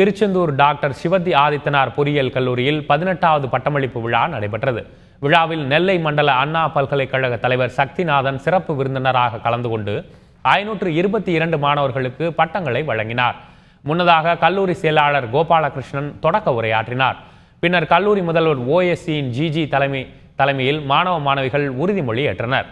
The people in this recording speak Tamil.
திருச்செந்தூர் டாக்டர் சிவதி ஆதித்தனார் பொறியியல் கல்லூரியில் பதினெட்டாவது பட்டமளிப்பு விழா நடைபெற்றது. விழாவில் நெல்லை மண்டல அண்ணா பல்கலைக்கழக தலைவர் சக்திநாதன் சிறப்பு விருந்தினராக கலந்து கொண்டு ஐநூற்று இருபத்தி இரண்டு மாணவர்களுக்கு பட்டங்களை வழங்கினார். முன்னதாக கல்லூரி செயலாளர் கோபாலகிருஷ்ணன் தொடக்க உரையாற்றினார். பின்னர் கல்லூரி முதல்வர் ஓஎஸ்சியின் ஜிஜி தலைமை தலைமையில் மாணவ மாணவிகள் உறுதிமொழி ஏற்றனர்.